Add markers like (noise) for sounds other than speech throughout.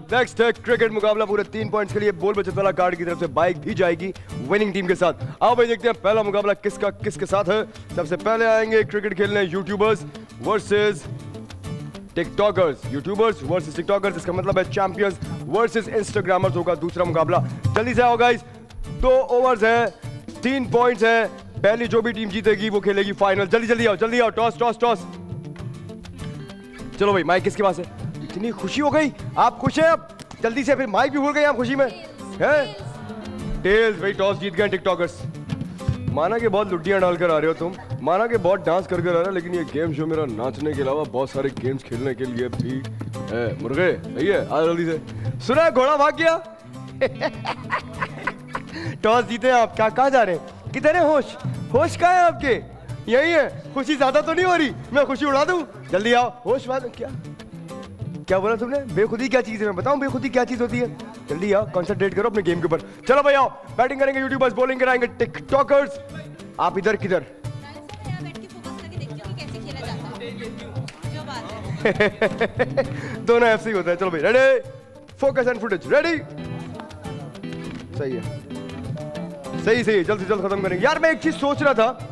Next है cricket मुकाबला पूरे तीन पॉइंट्स के लिए बोल बचत वाला कार्ड की तरफ़ से बाइक भी जाएगी विनिंग टीम के साथ। आओ भाई देखते हैं पहला मुकाबला किसका, किसके साथ है। सबसे पहले आएँगे क्रिकेट खेलने YouTubers versus TikTokers YouTubers versus TikTokers इसका मतलब है चैंपियंस वर्सेस इंस्टाग्रामर्स होगा दूसरा मुकाबला। जल्दी से आओ गाइस दो ओवर्स है, तीन पॉइंट्स है, पहली जो भी टीम जीतेगी वो खेलेगी फाइनल जल्दी जल्दी आओ जल्दी आओ टॉस टॉस टॉस चलो भाई माइक किसके पास है? इतनी खुशी हो गई। आप खुश हैं अब? जल्दी से फिर माइक भी भूल गए आप खुशी में। हैं? टेल्स भाई टॉस जीत गए टिकटॉकर्स माना कि बहुत लुटियाँ डालकर आ रहे हो तुम। माना कि बहुत डांस कर कर आ रहे हो, लेकिन ये गेम शो मेरा नाचने के अलावा बहुत सारे गेम्स खेलने के लिए भी है। मुर्गे, सही है? आ जल्दी से। सुना घोड़ा भाग गया? (laughs) टॉस जीते आप। क्या, कहा जा रहे हैं? किधर है होश? होश कहाँ है आपके? यही है। खुशी ज़्यादा तो नहीं हो रही। मैं खुशी उड़ा दूँ। जल्दी आओ। होश बात क्या? क्या बोला तुमने? बेखुदी क्या चीज़ है? मैं बताऊँ बेखुदी क्या चीज़ होती है? जल्दी आओ कंसंट्रेट करो अपने गेम के ऊपर। चलो भाई आओ बैटिंग करेंगे यूट्यूबर्स बॉलिंग कराएँगे टिकटॉकर्स आप इधर किधर? दोनों ऐसे ही होता है। चलो भाई ready focus and footage ready सही है। सही सही, जल्द से जल्द खत्म करेंगे। यार, मैं एक चीज़ सोच रहा था।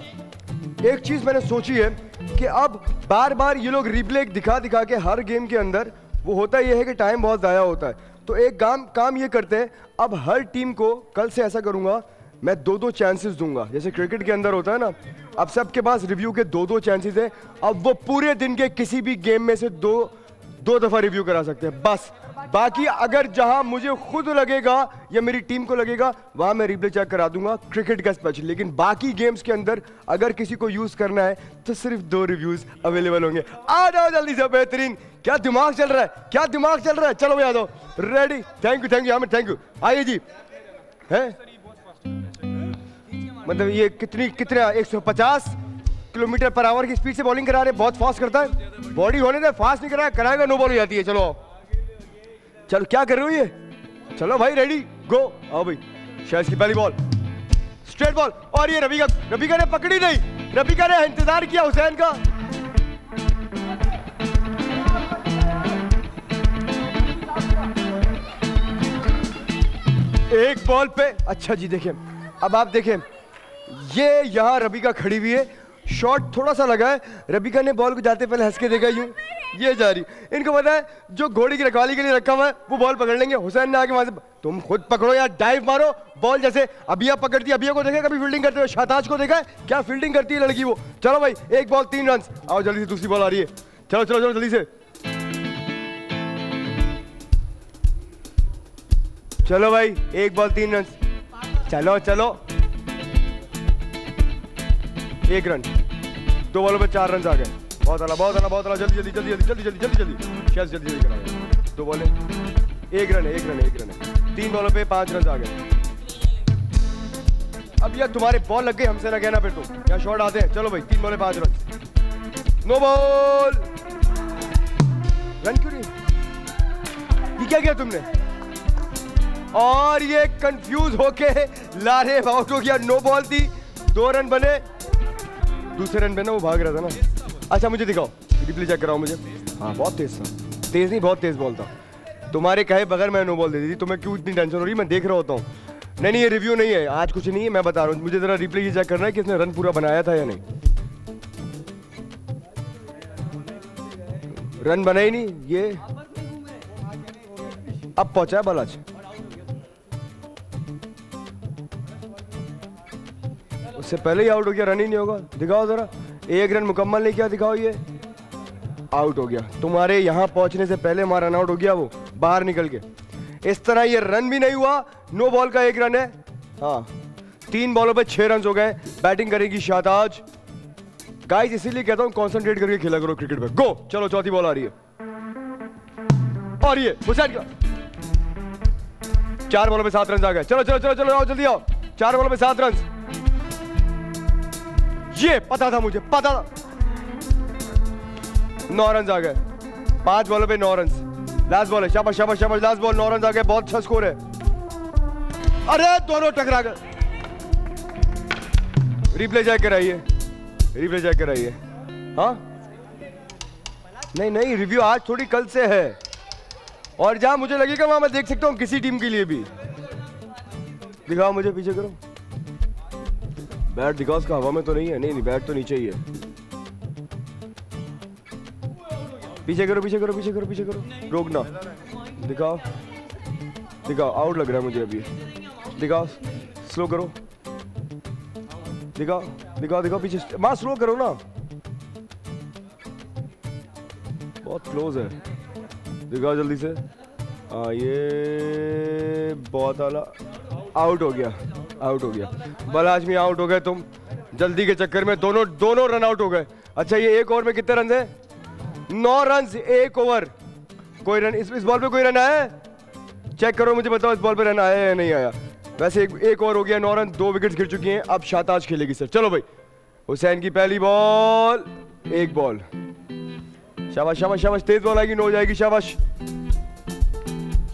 एक चीज़ मैंने सोची है। कि अब बार बार ये लोग रिप्ले दिखा दिखा के हर गेम के अंदर, वो होता यह है कि टाइम बहुत ज़्यादा होता है। तो एक काम काम ये करते हैं, अब हर टीम को कल से ऐसा करूँगा, मैं दो दो चांसेस दूँगा। जैसे क्रिकेट के अंदर होता है ना, अब सबके पास रिव्यू के दो दो चांसेस है, अब वो पूरे दिन के किसी भी गेम में से दो दो दफ़ा रिव्यू करा सकते हैं। बस। बाकी अगर जहाँ मुझे खुद लगेगा, या मेरी टीम को लगेगा, वहाँ मैं रिप्ले चेक करा दूँगा क्रिकेट का स्पेशल लेकिन बाकी गेम्स के अंदर अगर किसी को यूज़ करना है तो सिर्फ़ दो रिव्यूज़ अवेलेबल होंगे। आ जाओ जल्दी से, बेहतरीन। क्या दिमाग चल रहा है? क्या दिमाग चल रहा है? चलो भैया दो ready thank you thank you thank you आइए जी। है? मतलब ये कितनी, कितने? 150 किलोमीटर पर आवर की स्पीड से बॉलिंग करा रहे बहुत फास्ट करता है। बॉडी होने दे फास्ट नहीं कराया कराएगा नो बॉल हो जाती है, चलो। चलो, क्या कर रहे हो ये? चलो भाई रेडी गो आओ भाई, शहज की पहली बॉल स्ट्रेट बॉल और ये रवि का रवि का ने पकड़ी नहीं। रवि का ने इंतज़ार किया हुसैन का। एक बॉल पे अच्छा जी देखें अब आप देखें ये यहाँ रबिका खड़ी हुई है। शॉट थोड़ा सा लगा है। रबिका ने बॉल को जाते पहले हंस के देखा यूँ। ये जा रही इनको पता है, जो घोड़ी की रखवाली के लिए रखा हुआ है, वो बॉल पकड़ लेंगे। हुसैन ने आके वहाँ से, तुम खुद पकड़ो या डाइव मारो। बॉल जैसे अबिया पकड़ती है अबिया को देखा, कभी फील्डिंग करते हुए। शाताज को देखा है, क्या फील्डिंग करती है लड़की वो। चलो भाई, एक बॉल तीन रन आओ जल्दी से दूसरी बॉल आ रही है। चलो चलो चलो, जल्दी से। चलो भाई, एक बॉल तीन रन चलो चलो। एक रन दो बॉलों पे चार रन आ गए। बहुत आला बहुत आला बहुत आला जल्दी जल्दी जल्दी जल्दी जल्दी जल्दी। जल्दी शायद जल्दी जल्दी करा दो। बॉलें। एक रन है, एक रन है, एक रन है। तीन बॉलों पे पाँच रन आ गए। अब यार तुम्हारे बॉल लग गए, हमसे ना कहना फिर तुम क्या शॉट आते हैं। चलो भाई, तीन बॉले, पाँच रन। No ball. रन क्यों नहीं? ये क्या किया तुमने? और ये कंफ्यूज होके लारे आउट हो गया। नो बॉल थी। दो रन बने। दूसरे रन पे ना वो भाग रहा था ना। अच्छा मुझे दिखाओ। रिप्ले चेक कराओ मुझे। हाँ बहुत तेज था। तेज नहीं बहुत तेज बॉल था तुम्हारे कहे बगैर मैं नो बॉल दे दी थी। तुम्हें क्यों इतनी टेंशन हो रही मैं देख रहा होता हूँ। नहीं नहीं ये रिव्यू नहीं है। आज कुछ नहीं है मैं बता रहा हूँ। मुझे जरा रिप्ले ये चेक करना है कि इसने रन पूरा बनाया था या नहीं। रन बना ही नहीं ये। अब पहुँचा है बालाज। उससे पहले ही आउट हो गया रन ही नहीं होगा। दिखाओ जरा। एक रन मुकम्मल नहीं किया, दिखाओ ये। आउट हो गया। तुम्हारे यहाँ पहुँचने से पहले हमारा रन आउट हो गया वो, बाहर निकल के। इस तरह ये रन भी नहीं हुआ। नो बॉल का एक रन है। हाँ। तीन बॉलों पर छह रन हो गए। बैटिंग करेगी शाहताज। गाइस इसीलिए कहता हूँ कॉन्सेंट्रेट करके खेला करो क्रिकेट में गो चलो, चौथी बॉल आ रही है। और ये हुसैन का चार बॉलों पे सात रन आ गए। चलो चलो चलो चलो, आओ, जल्दी आओ। चार बॉलों पे सात रन ये पता था, मुझे पता था। नौ रन आ गए। पाँच बॉलों पे नौ रन लास्ट बॉल है। शाबाश शाबाश शाबाश। लास्ट बॉल नौ रन आ गए। बहुत अच्छा स्कोर है। अरे, दोनों टकरा गए। रिप्ले चेक कराइए। रिप्ले चेक कराइए। हाँ? नहीं नहीं रिव्यू आज थोड़ी कल से है। और जहाँ मुझे लगेगा, वहाँ मैं देख सकता हूँ किसी टीम के लिए भी। दिखाओ मुझे पीछे करो। बैट दिखाओ उसका हवा में तो नहीं है, नहीं नहीं बैट तो नीचे ही है। पीछे करो पीछे करो पीछे करो पीछे करो। रोकना। दिखाओ। दिखाओ। आउट लग रहा है मुझे अभी। दिखाओ। स्लो करो। दिखाओ। दिखाओ दिखाओ, पीछे। माँ स्लो करो ना। बहुत क्लोज है। दिखाओ जल्दी से। हाँ ये बहुत आला। आउट हो गया। आउट हो गया। बलाज में आउट हो गए तुम। जल्दी के चक्कर में दोनों दोनों रन आउट हो गए। अच्छा ये एक ओवर में कितने रन है? नौ रन एक ओवर कोई रन इस, इस बॉल पे कोई रन आया चेक करो मुझे बताओ इस बॉल पे रन आया या नहीं आया। वैसे एक, एक ओवर हो गया नौ रन दो विकेट्स गिर चुकी हैं। अब शाताज खेलेगी सर चलो भाई हुसैन की पहली बॉल एक बॉल शाबाश शाबाश शाबाश तेज बॉल आएगी नो जाएगी शाबाश।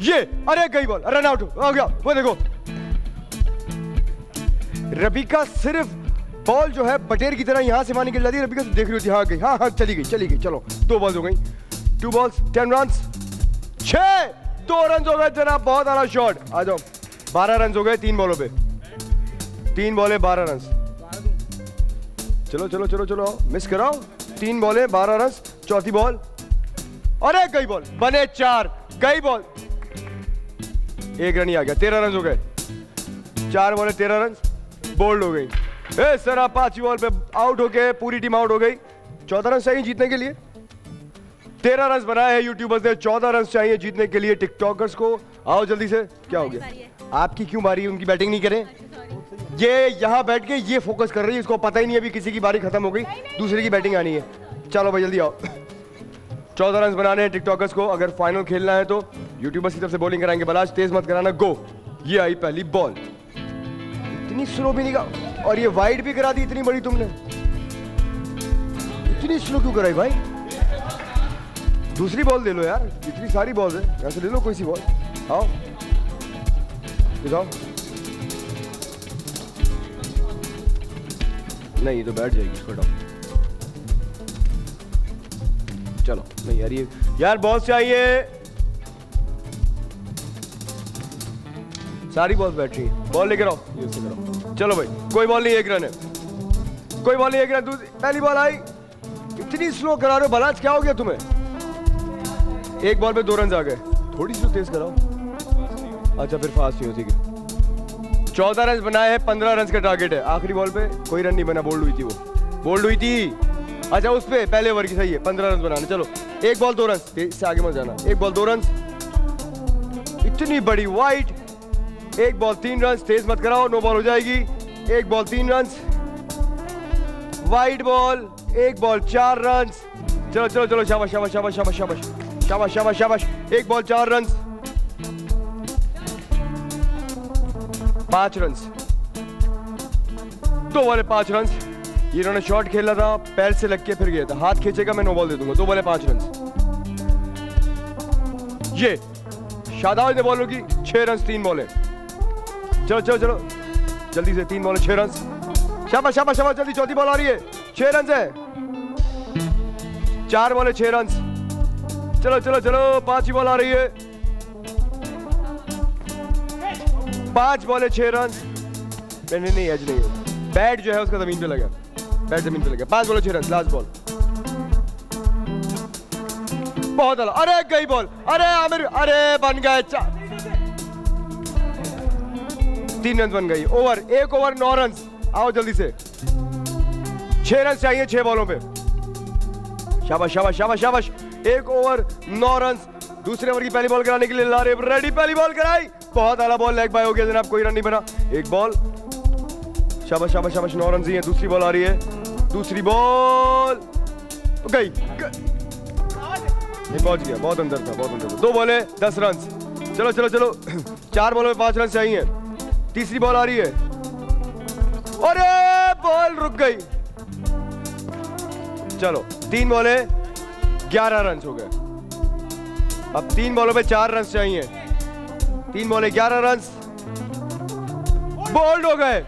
ये अरे गई बॉल रन आउट हो गया। वो देखो रबिका सिर्फ़ बॉल जो है बटेर की तरह यहाँ से वहाँ निकल जाती है। रबिका देख रही होती हाँ गई। हाँ हाँ चली गई चली गई, चलो। दो बॉल्स हो गई। टू बॉल्स टेन रन छह! दो रन हो गए जनाब, बहुत आला शॉट आ जाओ। बारह रन हो गए तीन बॉलों पे तीन बॉले बारह रन चलो चलो चलो चलो। मिस कराओ। तीन बॉले बारह रन चौथी बॉल अरे, गई बॉल बने चार। गई बॉल एक रन ही आ गया। तेरह रन हो गए। चार बॉले तेरह रन बोल्ड हो गई। ए सर आप पांचवी बॉल पे आउट हो गए पूरी टीम आउट हो गई। चौदह रन चाहिए जीतने के लिए। तेरह रन बनाए हैं यूट्यूबर्स ने चौदह रन चाहिए जीतने के लिए टिकटॉकर्स को। आओ जल्दी से क्या हो गया? आपकी क्यों बारी उनकी बैटिंग नहीं करें। ये यहाँ बैठ के ये फोकस कर रही है इसको पता ही नहीं अभी किसी की बारी खत्म हो गई दूसरे की बैटिंग आनी है। चलो भाई जल्दी आओ। चौदह रन बनाने हैं टिकटॉकर्स को अगर फाइनल खेलना है तो यूट्यूबर्स की तरफ़ से बॉलिंग कराएँगे। बलाज तेज मत कराना गो ये आई पहली बॉल इतनी स्लो भी नहीं और ये वाइड भी करा दी इतनी बड़ी तुमने। इतनी स्लो क्यों कराई भाई? दूसरी बॉल दे लो यार। इतनी सारी बॉल है। ऐसे ले लो कोई सी बॉल आओ। दिखाओ। नहीं, ये तो बैठ जाएगी, इसको डाउन चलो, नहीं यार, ये यार बॉल चाहिए सारी बॉल बैठ है। बॉल लेकर आओ चलो भाई, कोई बॉल नहीं, एक रन है। कोई बॉल नहीं, एक रन। पहली बॉल आई। इतनी स्लो करा रहे हो, बलाज, क्या हो गया तुम्हें? एक बॉल पे दो रन आ गए। थोड़ी सी तेज कराओ। अच्छा फिर फास्ट नहीं हो, ठीक है। चौदह रन बनाए हैं, पंद्रह रन का टारगेट है। आखिरी बॉल पे कोई रन नहीं बना बोल्ड हुई थी वो। बोल्ड हुई थी। अच्छा उस पर पहले ओवर की, सही है। पंद्रह रन बनाने। चलो, एक बॉल दो रन से आगे मत जाना। एक बॉल दो रन इतनी बड़ी वाइट एक बॉल तीन रन तेज मत कराओ नो बॉल हो जाएगी। एक बॉल तीन रन वाइट बॉल एक बॉल चार रन चलो चलो चलो, शाबाश शाबाश शाबाश शाबाश शाबाश। शाबाश शाबाश शाबाश। एक बॉल चार रन पाँच रन दो बॉले पाँच रन ये इन्होंने शॉट खेला था, पैर से लग के फिर गया था। हाथ खींचेगा, मैं नो बॉल दे दूँगा। दो बॉले पाँच रन ये, शादाब ने बॉल होगी, छह रन तीन बॉले चलो चलो चलो। जल्दी से तीन बॉल, छह रन शाबाश शाबाश शाबाश, जल्दी, चौथी बॉल आ रही है। छह रन है। चार बॉले छह रन चलो चलो चलो पांचवी बॉल आ रही है। पाँच बॉले छह रन नहीं नहीं एज नहीं है। बैट जो है, उसका ज़मीन पे लगा। बैट ज़मीन पे लगा। पाँच बॉले छह रन लास्ट बॉल बहुत अला अरे, गई बॉल अरे, आमिर, अरे, बन गए। तीन रन बन गई। ओवर एक ओवर नौ रन आओ जल्दी से। छह रन चाहिए छह बॉलों पे। शाबाश शाबाश शाबाश शाबाश। एक ओवर नौ रन दूसरे ओवर की पहली बॉल कराने के लिए ला रहे रेडी पहली बॉल कराई। बहुत आला बॉल लेग बाय हो गया, जनाब, कोई रन नहीं बना। एक बॉल शाबाश शाबाश शाबाश, नौ रन ही है। दूसरी बॉल आ रही है। दूसरी बॉल गई। ये पहुँच गया। बहुत अंदर था, बहुत अंदर था। दो बॉले दस रन चलो चलो चलो। (clears throat) चार बॉलों में पाँच रन चाहिए। तीसरी बॉल आ रही है। अरे बॉल रुक गई। चलो, तीन बॉले ग्यारह रन हो गए। अब तीन बॉलों पे चार रन चाहिए। तीन बॉले ग्यारह रन बोल्ड हो गए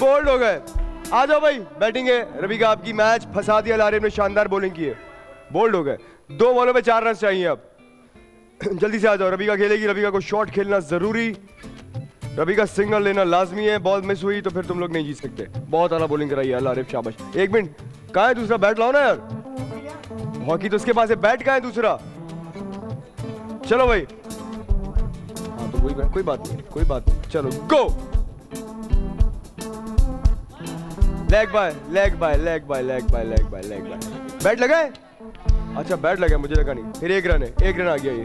बोल्ड हो गए। आ जाओ भाई, बैटिंग है। रवि का आपकी मैच फंसा दिया लारे ने शानदार बॉलिंग की है। बोल्ड हो गए। दो बॉलों पे चार रन चाहिए अब। (clears throat) जल्दी से आ जाओ, रवि का खेलेगी, रवि का को शॉट खेलना ज़रूरी। रवि का सिग्नल लेना लाजमी है बॉल मिस हुई तो फिर तुम लोग नहीं जीत सकते। बहुत आला बॉलिंग कराई है अल्लाह शाबाश। एक मिनट, कहा है दूसरा? बैट लाओ ना यार। हॉकी तो उसके पास है, बैट कहा है दूसरा? चलो भाई। हाँ तो कोई कोई बात नहीं, कोई बात नहीं। चलो go leg bye leg bye leg bye leg bye leg bye leg bye bat लगा है? अच्छा बैट लगा मुझे लगा नहीं। फिर एक रन है, एक रन आ गया ये।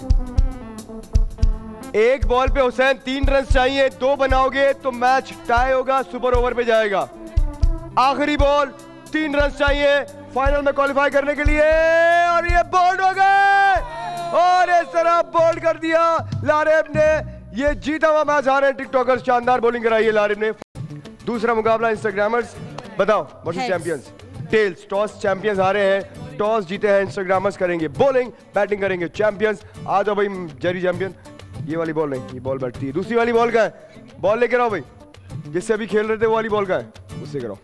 एक बॉल पे हुसैन तीन रन चाहिए दो बनाओगे तो मैच टाई होगा सुपर ओवर पे जाएगा। आखिरी बॉल तीन रन चाहिए फाइनल में क्वालिफाई करने के लिए और ये बोल्ड हो गए। और इस तरह बोल्ड कर दिया लारेब ने। ये जीता हुआ मैच हारे टिकटॉकर शानदार बॉलिंग कराई है लारेब ने। दूसरा मुकाबला इंस्टाग्रामर्स बताओ versus champions tails toss champions हारे हैं टॉस जीते हैं इंस्टाग्रामर्स करेंगे। बॉलिंग बैटिंग करेंगे चैंपियंस आ जाओ भाई जेरी चैंपियन ये वाली बॉल नहीं ये बॉल बैठती है। दूसरी वाली बॉल का है। बॉल लेकर आओ भाई। जिससे अभी खेल रहे थे वो वाली बॉल का है। उससे कराओ।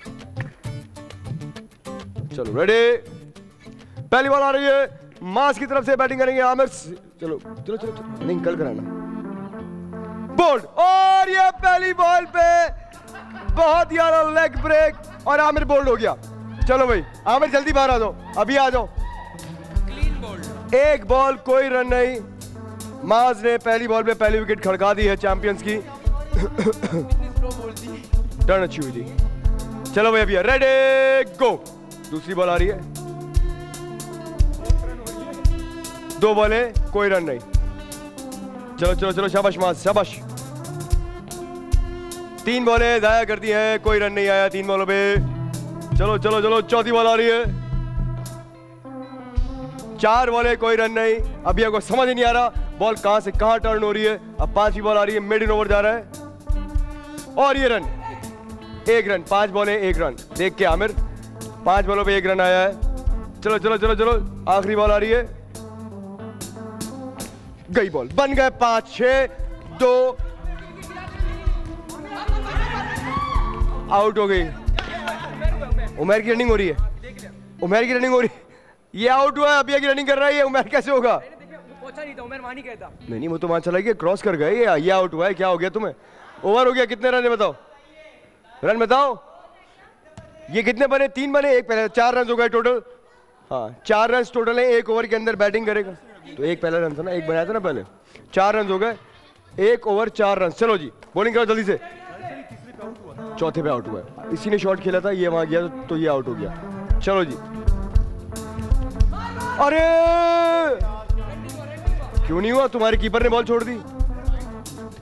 चलो रेडी पहली बॉल आ रही है। मास की तरफ़ से बैटिंग करेंगे आमिर चलो चलो चलो, चलो। नहीं कल कराना। बोल्ड और ये पहली बॉल पे बहुत यारा लेग ब्रेक और आमिर बोल्ड हो गया। चलो भाई आमिर जल्दी बाहर आ जाओ। अभी आ जाओ। क्लीन बोल्ड एक बॉल कोई रन नहीं। माज ने पहली बॉल पे पहली विकेट खड़का दी है चैंपियंस की। टर्न अच्छी हुई थी। चलो भाई अभी रेडी गो दूसरी बॉल आ रही है। दो बॉले, कोई रन नहीं। चलो चलो चलो, शाबाश माज, शाबाश। तीन बॉले जाया कर दी है, कोई रन नहीं आया तीन बॉलों पे। चलो चलो चलो, चौथी बॉल आ रही है। चार बॉले कोई रन नहीं। अभी आपको समझ नहीं आ रहा, बॉल कहाँ से कहाँ टर्न हो रही है। अब पांचवी बॉल आ रही है मिड इन ओवर जा रहा है। और ये रन, एक रन, पाँच बॉले एक रन। देख के आमिर, पाँच बॉलों पे एक रन आया है। चलो चलो चलो चलो, आखिरी बॉल आ रही है। गई बॉल बन गए पाँच छ दो। आउट हो गई। उमेर की रनिंग हो रही है। उमेर की रनिंग हो रही है। ये आउट हुआ है अभी की रनिंग कर रहा है ये उमेर कैसे होगा? पहुँचा नहीं था उमेर वहाँ नहीं कहता नहीं नहीं वो तो वहाँ चला गया क्रॉस कर गए ये ये आउट हुआ है क्या हो गया तुम्हें? ओवर हो गया कितने रन है बताओ? रन बताओ। ये कितने बने? तीन बने एक पहले चार रन हो गए टोटल हाँ चार रन टोटल है एक ओवर के अंदर बैटिंग करेगा। तो एक पहला रन था ना एक बनाया था ना पहले? चार रन हो गए एक ओवर चार रन चलो जी बॉलिंग करो जल्दी से। चौथे पे आउट हुआ है। इसी ने शॉट खेला था ये वहाँ गया तो ये आउट हो गया। चलो जी। अरे! क्यों नहीं हुआ? तुम्हारे कीपर ने बॉल छोड़ दी।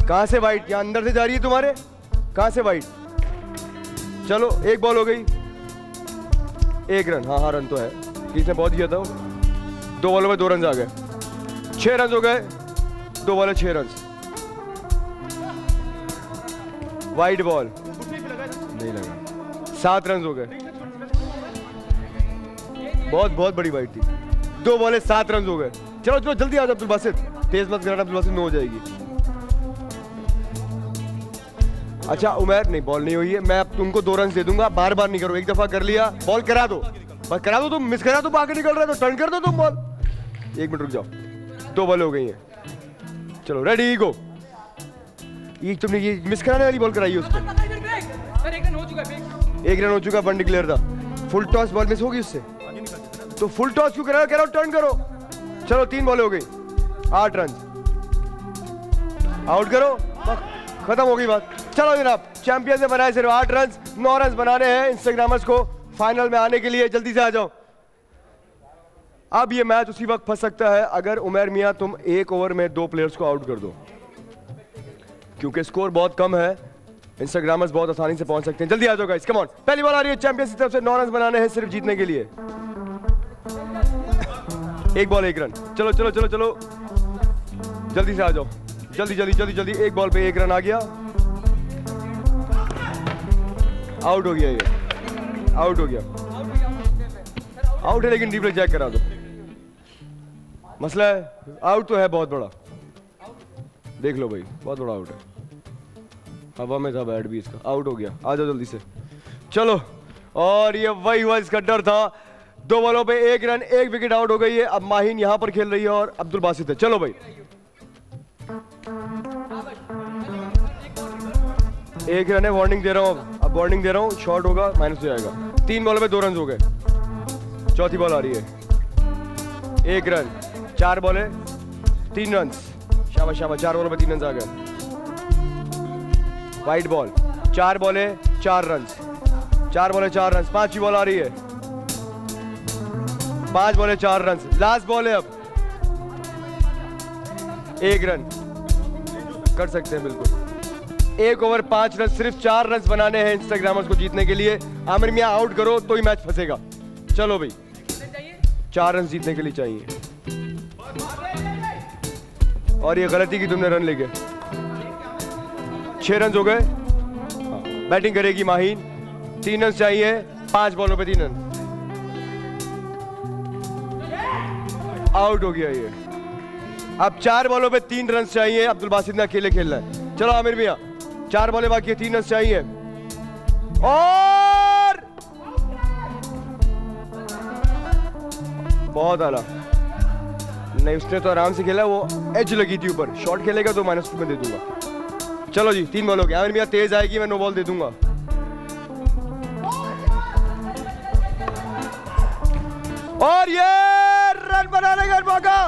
कहाँ से वाइट यहाँ अंदर से जा रही है तुम्हारे? कहाँ से वाइट चलो, एक बॉल हो गई। एक रन हाँ हाँ रन तो है। किसने बहुत दिया था दो बॉलों में दो रन आ गए। छह रन हो गए। दो बॉल छह रन वाइट बॉल नहीं लगा। सात रन हो गए। बहुत बहुत बड़ी वाइट थी। दो बॉले सात रन हो गए। चलो चलो जल्दी आ जाओ अब्दुल बासित तेज मत करना अब्दुल बासित में हो जाएगी। अच्छा उमेर नहीं बॉल नहीं हुई है। मैं अब तुमको दो रन दे दूँगा। बार बार नहीं करो। एक दफ़ा कर लिया। बॉल करा दो। बस करा दो तुम मिस करा दो आगे निकल रहा तो टर्न कर दो तुम बॉल। एक मिनट रुक जाओ। दो बॉल हो गई है। चलो रेडी गो ये तुमने ये मिस कराने वाली बॉल कराई है उसको एक रन हो चुका एक रन हो चुका वन डिक्लेयर था। फुल टॉस बॉल मिस होगी उससे? तो फुल टॉस क्यों करा कह रहा टर्न करो। चलो, तीन बॉल हो गई। आठ रन आउट करो। खत्म हो गई बात। चलो जनाब चैंपियन ने बनाए सिर्फ़ आठ रन नौ रन बनाने हैं इंस्टाग्रामर्स को फाइनल में आने के लिए। जल्दी से आ जाओ। अब ये मैच उसी वक्त फंस सकता है अगर उमेर मियाँ तुम एक ओवर में दो प्लेयर्स को आउट कर दो। क्योंकि स्कोर बहुत कम है। इंस्टाग्रामर्स बहुत आसानी से पहुँच सकते हैं। जल्दी आ जाओ गाइस कम ऑन पहली बॉल आ रही है चैंपियंस की तरफ़ से। नौ रन बनाने हैं सिर्फ़ जीतने के लिए। एक बॉल एक रन चलो चलो चलो चलो. जल्दी से आ जाओ. जल्दी जल्दी जल्दी जल्दी. एक बॉल पे एक रन आ गया. आउट हो गया ये. आउट हो गया. आउट है लेकिन रिप्ले चेक करा दो. मसला है आउट तो है बहुत बड़ा. देख लो भाई, बहुत बड़ा आउट है. हवा में था बैट भी इसका. आउट हो गया. आ जाओ जल्दी से. चलो. और ये वही हुआ, इसका डर था. दो बॉलों पे एक रन, एक विकेट आउट हो गई है। अब माहिन यहाँ पर खेल रही है और अब्दुल बासित है। चलो भाई। एक रन है वार्निंग दे रहा हूँ अब। वार्निंग दे रहा हूँ शॉर्ट होगा माइनस हो जाएगा। तीन बॉल में दो रन हो गए। चौथी बॉल आ रही है। एक रन, चार बॉल है, तीन रन शाबाश शाबाश, चार बॉल पे तीन रन आ गए। वाइट बॉल चार बॉल है, चार रन चार बॉल है, चार रन पांचवी बॉल आ रही है। पाँच बॉल है चार रन लास्ट बॉल है अब। एक रन कर सकते हैं, बिल्कुल। एक ओवर पाँच रन सिर्फ़ चार रन बनाने हैं इंस्टाग्रामर्स को जीतने के लिए। आमिर मियाँ आउट करो तो ही मैच फंसेगा। चलो भाई। चार रन जीतने के लिए चाहिए। और ये गलती की तुमने रन लेके। छह रन हो गए। बैटिंग करेगी माहीन। तीन रन चाहिए। पाँच बॉलों पे तीन रन आउट हो गया ये। अब चार बॉलों पे तीन रन चाहिए अब्दुल बासिद ने अकेले खेलना है। चलो आमिर मियाँ, चार बॉलें बाकी है, तीन रन चाहिए और बहुत आला। नहीं, उसने तो आराम से खेला, वो एज लगी थी ऊपर। शॉट खेलेगा तो माइनस टू में दे दूँगा। चलो जी, तीन बॉल हो गया आमिर मियाँ, तेज आएगी, मैं नो बॉल दे दूँगा। और ये रन बनाने का मौका।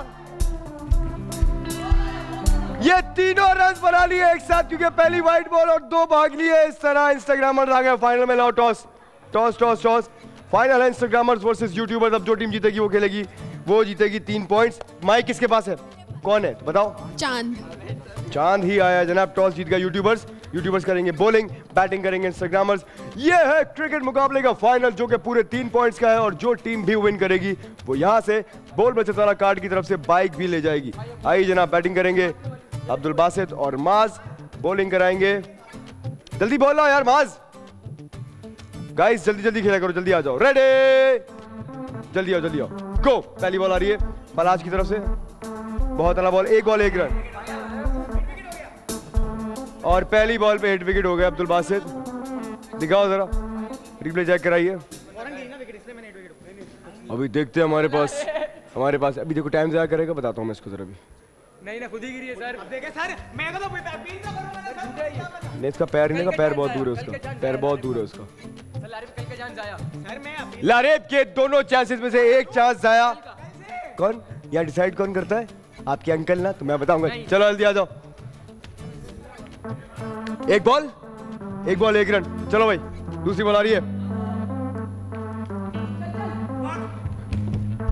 ये तीनों रन बना लिए एक साथ क्योंकि पहली वाइट बॉल और दो भाग लिए इस तरह इंस्टाग्रामर्स आ गए फाइनल में। लाओ toss toss toss toss final है इंस्टाग्रामर्स वर्सेस यूट्यूबर्स अब जो टीम जीतेगी वो खेलेगी। वो जीतेगी तीन पॉइंट्स माइक किसके पास है? कौन है? तो बताओ। चाँद। चाँद ही आया जनाब। टॉस जीत गया यूट्यूबर्स यूट्यूबर्स करेंगे बॉलिंग बैटिंग करेंगे इंस्टाग्रामर्स ये है क्रिकेट मुकाबले का फाइनल जो कि पूरे तीन पॉइंट्स का है और जो टीम भी विन करेगी वो यहाँ से बोल बचत वाला कार्ड की तरफ़ से बाइक भी ले जाएगी। आइए जनाब बैटिंग करेंगे। अब्दुल बासित और माज बॉलिंग कराएँगे। जल्दी बोल लो यार माज। गाइस जल्दी जल्दी खेला करो जल्दी आ जाओ। रेडी जल्दी आओ जल्दी आओ। गो पहली बॉल आ रही है बलाज की तरफ़ से। बहुत अला बॉल एक बॉल एक रन और पहली बॉल पे हिट विकेट हो गया अब्दुल बासित। दिखाओ जरा। रिप्ले चेक कराइए। अभी देखते हैं हमारे पास। हमारे पास अभी देखो टाइम जाया करेगा बताता हूँ मैं इसको जरा अभी नहीं ना खुद ही गिरी है सर देखे सर मैं तो अपील तो करूँगा नहीं इसका पैर नहीं का पैर बहुत दूर है उसका। पैर बहुत दूर है उसका। लारेब के दोनों चांसेस में से एक चांस जाया। कौन? यहाँ डिसाइड कौन करता है? आपके अंकल ना तो मैं बताऊँगा। चलो जल्दी आ जाओ। एक बॉल एक बॉल एक रन चलो भाई दूसरी बॉल आ रही है।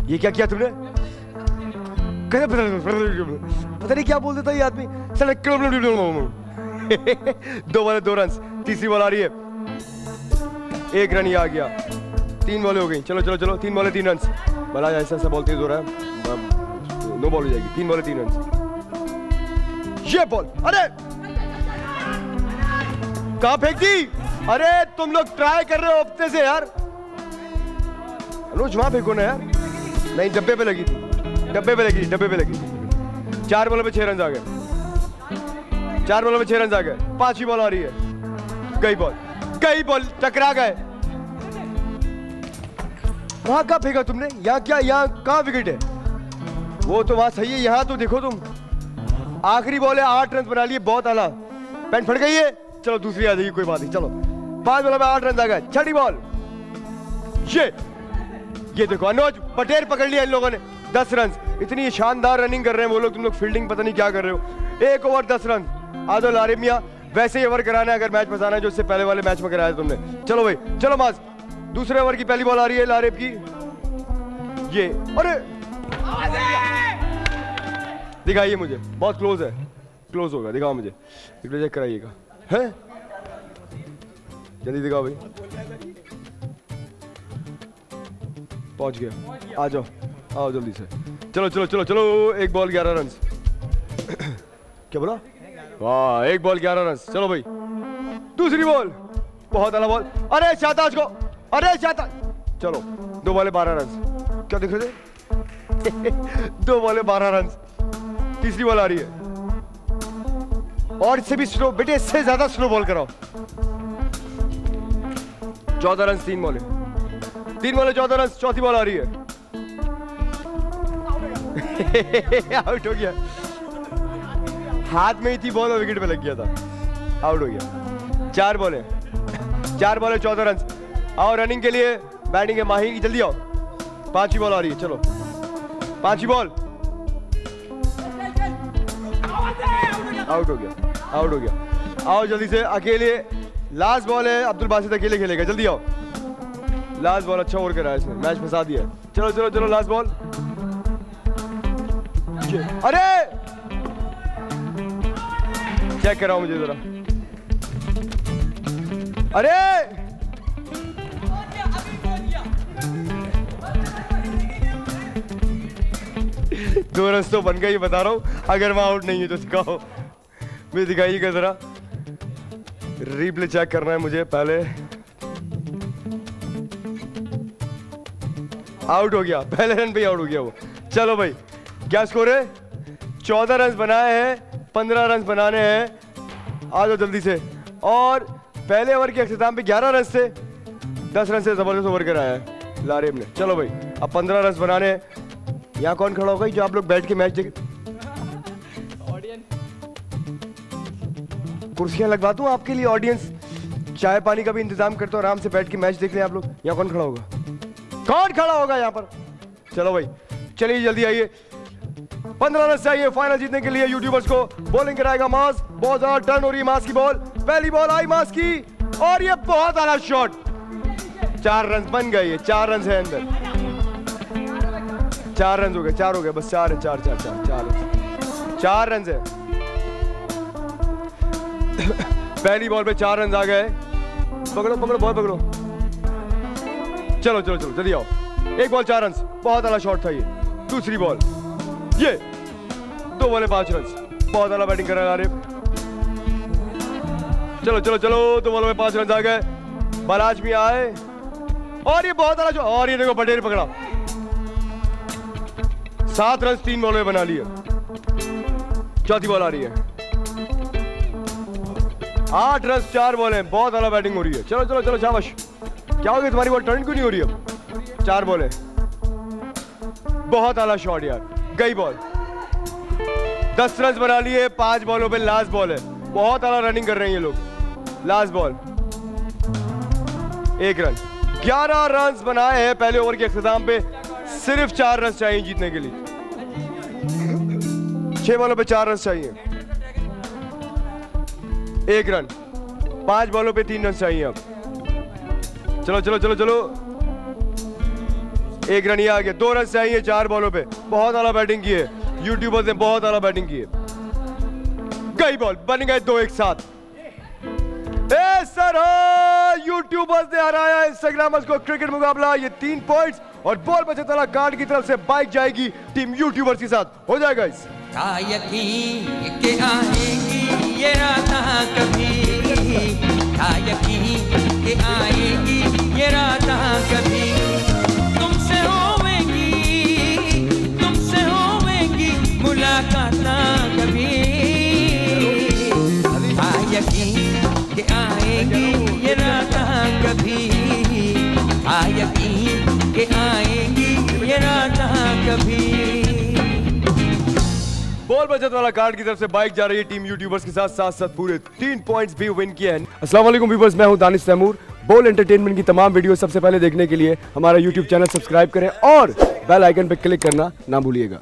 ये क्या किया तुमने? पता नहीं क्या। बोल देता ये आदमी? (laughs) दो वाले, दो रन तीसरी बॉल आ रही है। एक रन ही आ गया। तीन बॉलें हो गई। चलो चलो चलो। तीन बॉलें तीन रन भला ऐसा ऐसा बॉल तेज हो रहा है। नो बॉल हो जाएगी। तीन बॉलें तीन रन ये बॉल अरे! कहा फेंक दी? अरे, तुम लोग ट्राई कर रहे हो हफ़्ते से यार। रोज वहाँ फेंको ना यार। नहीं, डब्बे पे लगी थी। डब्बे पे लगी थी डब्बे पे लगी चार बॉलों पे छह रन आ गए। चार बॉलों पे छह रन आ गए। पांचवी बॉल आ रही है। कई बॉल कई बॉल टकरा गए। वहाँ कहा फेंका तुमने? यहाँ क्या, यहाँ कहाँ विकेट है? वो तो वहाँ सही है, यहाँ तो देखो तुम। आखिरी बॉल है, आठ रन बना लिए, बहुत आला। पैंट फट गई है? चलो, दूसरी आ जाएगी, कोई बात नहीं, चलो। पाँच बॉलों में आठ रन आ गए। छठी बॉल ये! ये देखो, अनुज, पटेल पकड़ लिया इन लोगों ने। दस रन इतनी शानदार रनिंग कर रहे हैं वो लोग, तुम लोग फील्डिंग पता नहीं क्या कर रहे हो। एक ओवर दस रन आदो लारिमिया वैसे ही ओवर कराना है अगर मैच फंसाना है, जो इससे पहले वाले मैच में कराया तुमने। चलो भाई, चलो माज दूसरे ओवर की पहली बॉल आ रही है लारेब की। ये, अरे! दिखाइए मुझे। बहुत क्लोज है। क्लोज होगा, दिखाओ मुझे। चेक कराइएगा। है? जल्दी दिखाओ भाई। पहुँच गया। आ जाओ, आओ जल्दी से। चलो चलो चलो चलो, एक बॉल, ग्यारह रन (coughs) क्या बोला? वाह, एक बॉल, ग्यारह रन चलो भाई। दूसरी बॉल। बहुत अला बॉल। अरे, शाहताज को। अरे, शाहताज। चलो, दो बॉले, बारह रन क्या दिख रहे थे? (laughs) दो बॉले, बारह रन तीसरी बॉल आ रही है। और इससे भी स्लो, बेटे, इससे ज़्यादा स्लो बॉल कराओ। चौदह रन तीन बॉले। तीन बॉल चौदह रन, चौथी बॉल आ रही है। आउट हो गया। हाथ में ही थी बॉल और विकेट पे लग गया था। आउट हो गया। चार बॉल चार बॉल चौदह रन आओ रनिंग के लिए बैटिंग है माही, जल्दी आओ। पांचवी बॉल आ रही है, चलो। पांचवी बॉल आउट हो गया। आउट हो गया। आओ जल्दी से, अकेले। लास्ट बॉल है, अब्दुल बासित अकेले खेलेगा। जल्दी आओ। लास्ट बॉल अच्छा ओवर करा इसने। मैच फंसा दिया। चलो चलो चलो लास्ट बॉल अरे! चेक कराओ मुझे जरा। अरे! दो रन तो बन गई बता रहा हूँ। अगर वहाँ आउट नहीं है तो सिखाओ मुझे दिखाइएगा जरा। रिप्ले चेक करना है मुझे, पहले। आउट हो गया। पहले रन पे ही आउट हो गया वो। चलो भाई क्या स्कोर है? चौदह रन बनाए हैं पंद्रह रन बनाने हैं। आ जाओ जल्दी से। और पहले ओवर के अख्ताम पे ग्यारह रन थे। दस रन से ज़बरदस्त ओवर कराया है लारेब ने। चलो भाई अब पंद्रह रन बनाने हैं। यहाँ कौन खड़ा होगा? जो आप लोग बैठ के मैच देख कुर्सियाँ लगवा दूँ आपके लिए ऑडियंस चाय पानी का भी इंतज़ाम करते हो आराम से बैठ के मैच देख लें आप लोग। यहाँ कौन खड़ा होगा? कौन खड़ा होगा यहाँ पर? चलो भाई, चलिए जल्दी आइए। पंद्रह रन से आइए फाइनल जीतने के लिए यूट्यूबर्स को। बॉलिंग कराएगा मास, बहुत ज़्यादा टर्न हो रही है मास की बॉल पहली बॉल आई मास की, और ये बहुत आला शॉट चार रन बन गए ये, चार रन है अंदर। चार रन हो गए, चार हो गए, बस चार है, चार चार चार चार रन चार रन है। (laughs) पहली बॉल पे चार रन आ गए। पकड़ो पकड़ो बॉल पकड़ो। चलो चलो चलो, जल्दी आओ। एक बॉल चार रन बहुत आला शॉट था ये। दूसरी बॉल ये। दो बॉले पाँच रन बहुत आला बैटिंग कर रहा चलो चलो चलो, दो बॉलों में पाँच रन आ गए। बलाज भी आए। और ये बहुत जो और ये देखो पटेल पकड़ा। सात रन तीन बॉलों में बना लिए। चौथी बॉल आ रही है। आठ रन चार बॉल हैं। बहुत आला बैटिंग हो रही है। चलो चलो चलो, शाबाश। क्या हो गया तुम्हारी बॉल टर्न क्यों नहीं हो रही अब? चार बॉल है। बहुत आला शॉट यार। गई बॉल दस रन बना लिए, पाँच बॉलों पे लास्ट बॉल है। बहुत आला रनिंग कर रहे हैं ये लोग। लास्ट बॉल एक रन ग्यारह रन बनाए हैं पहले ओवर के अख्ताम पे। सिर्फ़ चार रन चाहिए जीतने के लिए। छह बॉलों पे चार रन चाहिए। एक रन पाँच बॉलों पे तीन रन चाहिए अब। चलो चलो चलो चलो। एक रन ये आ गया दो रन चाहिए चार बॉलों पे। बहुत आला बैटिंग की है। यूट्यूबर्स ने बहुत आला बैटिंग की है। गई बॉल बन गए दो एक साथ। ए, सर यूट्यूबर्स ने हराया इंस्टाग्रामर्स को क्रिकेट मुकाबला। ये तीन पॉइंट्स और बॉल बचे तला कार्ड की तरफ़ से बाइक जाएगी टीम यूट्यूबर्स के साथ। हो जाएगा इस आएगी, ये कभी के आएगी ये रात कभी। तुमसे होवेगी तुमसे होवेगी मुलाकात कभी। था यकीन के आएगी ये रात कभी। था यकीन के आएगी ये रात कभी। बॉल बचत वाला कार्ड की तरफ़ से बाइक जा रही है टीम यूट्यूबर्स के साथ साथ साथ पूरे तीन पॉइंट्स भी विन किए हैं। अस्सलाम वालेकुम व्यूवर्स मैं हूँ दानिश तैमूर। बोल एंटरटेनमेंट की तमाम वीडियो सबसे पहले देखने के लिए हमारा यूट्यूब चैनल सब्सक्राइब करें और बेल आइकन पर क्लिक करना ना भूलिएगा।